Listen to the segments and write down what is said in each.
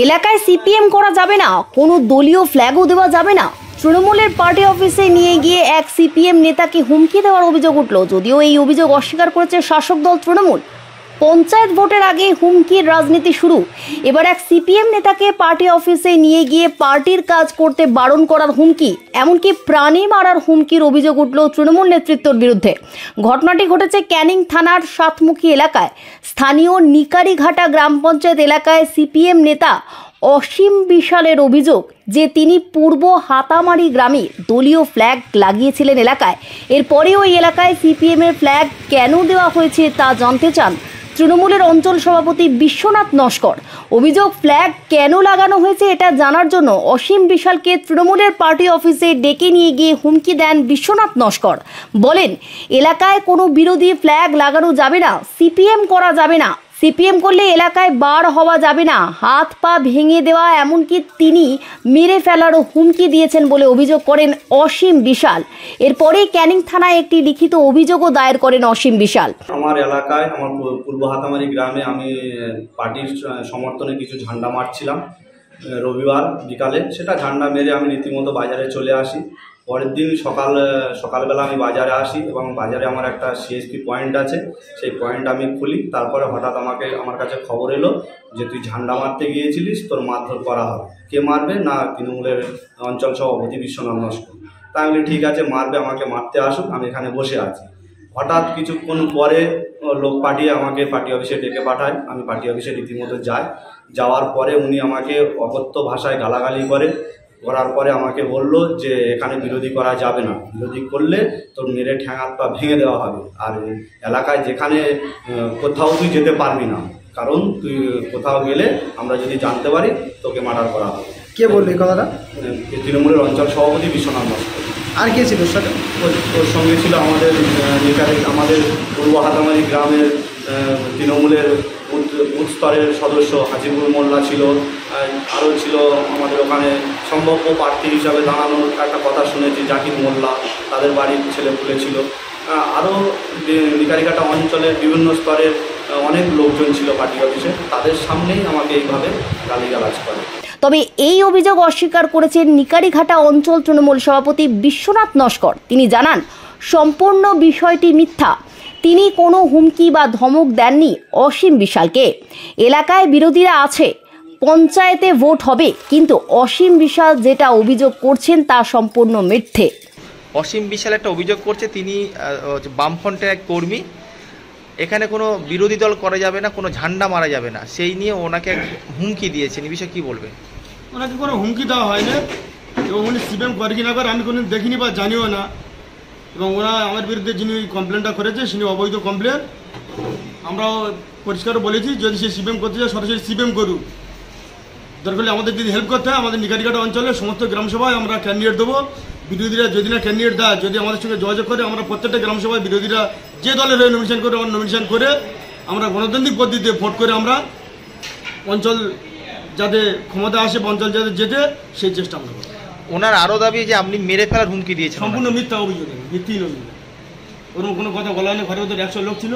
এলাকায় সিপিএম করা যাবে না, কোনো দলীয় ফ্ল্যাগও দেওয়া যাবে না। তৃণমূলের পার্টি অফিসে নিয়ে গিয়ে এক সিপিএম নেতাকে হুমকি দেওয়ার অভিযোগ উঠল, যদিও এই অভিযোগ অস্বীকার করেছে শাসক দল তৃণমূল। পঞ্চায়েত ভোটের আগে হুমকির রাজনীতি শুরু। এবার এক সিপিএম নেতাকে পার্টি অফিসে নিয়ে গিয়ে পার্টির কাজ করতে বারণ করার হুমকি, এমনকি প্রাণী মারার হুমকির অভিযোগ উঠল তৃণমূল নেতৃত্বর বিরুদ্ধে। ঘটনাটি ঘটেছে ক্যানিং থানার সাতমুখী এলাকায়। স্থানীয় নিকারিঘাটা গ্রাম পঞ্চায়েত এলাকায় সিপিএম নেতা অসীম বিশালের অভিযোগ যে তিনি পূর্ব হাতামারি গ্রামে দলীয় ফ্ল্যাগ লাগিয়েছিলেন এলাকায়। এরপরে ওই এলাকায় সিপিএমের ফ্ল্যাগ কেন দেওয়া হয়েছে তা জানতে চান তৃণমূলের অঞ্চল সভাপতি বিশ্বনাথ নস্কর। অভিযোগ, ফ্ল্যাগ কেন লাগানো হয়েছে এটা জানার জন্য অসীম বিশালকে তৃণমূলের পার্টি অফিসে ডেকে নিয়ে গিয়ে হুমকি দেন বিশ্বনাথ নস্কর। বলেন, এলাকায় কোনো বিরোধী ফ্ল্যাগ লাগানো যাবে না, সিপিএম করা যাবে না। সিপিএম করলে এলাকায় বার হওয়া যাবে না। হাত পা ভেঙে দেওয়া এমনকি তিনি মেরে ফেলারও হুমকি দিয়েছেন বলে অভিযোগ করেন অসীম বিশাল। এরপরে ক্যানিং থানায় একটি লিখিত অভিযোগও দায়ের করেন অসীম বিশাল। আমার এলাকায়, আমার পূর্ব হাতামারি গ্রামে আমি পার্টির সমর্থনে কিছু ঝান্ডা মারছিলাম রবিবার বিকালে। সেটা ঝান্ডা মেরে আমি রীতিমতো বাজারে চলে আসি। পরের দিন সকাল, সকালবেলা আমি বাজারে আসি এবং বাজারে আমার একটা সিএসপি পয়েন্ট আছে, সেই পয়েন্ট আমি খুলি। তারপরে হঠাৎ আমাকে, আমার কাছে খবর এলো যে তুই ঝান্ডা মারতে গিয়েছিলিস, তোর মারধর করা হবে। কে মারবে? না, তৃণমূলের অঞ্চল সভাপতি বিশ্বনাথ নস্কর তা আমি ঠিক আছে, মারবে, আমাকে মারতে আসুক, আমি এখানে বসে আছি। হঠাৎ কিছুক্ষণ পরে লোক পাঠিয়ে আমাকে পার্টি অফিসে ডেকে পাঠায়। আমি পার্টি অফিসে রীতিমতো যাই। যাওয়ার পরে উনি আমাকে অকথ্য ভাষায় গালাগালি করে করার পরে আমাকে বলল যে এখানে বিরোধী করা যাবে না। বিরোধী করলে তোর মেরে ঠ্যাঙাত পা ভেঙে দেওয়া হবে। আর এলাকায় যেখানে কোথাও তুই যেতে পারবি না। কারণ তুই কোথাও গেলে আমরা যদি জানতে পারি তোকে মার্ডার করা হবে। কে বলল কথাটা? তৃণমূলের অঞ্চল সভাপতি বিশ্বনাথ নস্কর আর কে ছিল সাথে ওর সঙ্গে ছিল আমাদের আমাদের পূর্ব হাতামারি গ্রামের তৃণমূলের বুথ- স্তরের সদস্য হাজিবুর মোল্লা ছিল আরও ছিল আমাদের ওখানে সম্ভাব্য প্রার্থী হিসাবে দাঁড়ানোর একটা কথা শুনেছি, জাকির মোল্লা, তাদের বাড়ির ছেলেপুলে ছিল। আরও নিকারিকাটা অঞ্চলের বিভিন্ন স্তরের অনেক লোকজন ছিল পার্টি অফিসে, তাদের সামনেই আমাকে এইভাবে গালিগালাজ করে। তবে এই অভিযোগ অস্বীকার করেছেন নিকারিঘাটা অঞ্চল তৃণমূল সভাপতি বিশ্বনাথ নস্কর। তিনি জানান, সম্পূর্ণ বিষয়টি মিথ্যা। তিনি কোনো হুমকি বা ধমক দেননি অসীম বিশালকে। এলাকায় বিরোধীরা আছে পঞ্চায়েতে ভোট হবে কিন্তু অসীম বিশাল যেটা অভিযোগ করছেন তা সম্পূর্ণ মিথ্যে। অসীম বিশাল একটা অভিযোগ করছে তিনি হচ্ছে বামফ্রন্টের এক কর্মী এখানে কোনো বিরোধী দল করা যাবে না কোনো ঝান্ডা মারা যাবে না সেই নিয়ে ওনাকে এক হুমকি দিয়েছেন এই বিষয়ে কী বলবেন? ওনাকে কোনো হুমকি দেওয়া হয় না এবং উনি সিপিএম করে করে আমি কোনো দেখিনি বা জানিও না। এবং ওরা আমার বিরুদ্ধে যিনি কমপ্লেনটা করেছে তিনি অবৈধ কমপ্লেন আমরাও পরিষ্কার বলেছি, যদি সে সিপিএম করতে চায়, সরাসরি সিপিএম করুক। দরকার আমাদের যদি হেল্প করতে হয়, আমাদের নিকারিকাটা অঞ্চলে সমস্ত গ্রামসভায় আমরা ক্যান্ডিডেট দেবো। বিরোধীরা যদি না ক্যান্ডিডেট দেয়, যদি আমাদের সঙ্গে যোগাযোগ করে, আমরা প্রত্যেকটা গ্রামসভায় বিরোধীরা যে দলের হয়ে নমিনেশন করে আমরা নমিনেশন করে, আমরা গণতান্ত্রিক পদ্ধতিতে ভোট করে আমরা অঞ্চল যাতে ক্ষমতা আসে অঞ্চল যাতে যেতে সেই চেষ্টা আমরা ওনার আরও দাবি যে আপনি মেরে ফেলার হুমকি দিয়েছেন সম্পূর্ণ। মিথ্যা অভিযোগ ভিত্তিহীন অভিযোগ। ওরকম কোনো কথা বলা নেই ঘরে ওদের একশো লোক ছিল।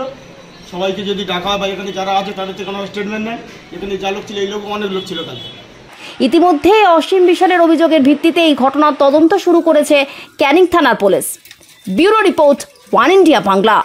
সবাইকে যদি ডাকা হয় বা এখানে যারা আছে তাদের থেকে কোনো স্টেটমেন্ট নেয়। এখানে যা লোক ছিল এই লোক অনেক লোক ছিল কালকে। ইতিমধ্যে অসীম বিশালের অভিযোগের ভিত্তিতে এই ঘটনার তদন্ত শুরু করেছে ক্যানিং থানার police. Bureau report One India Bangla.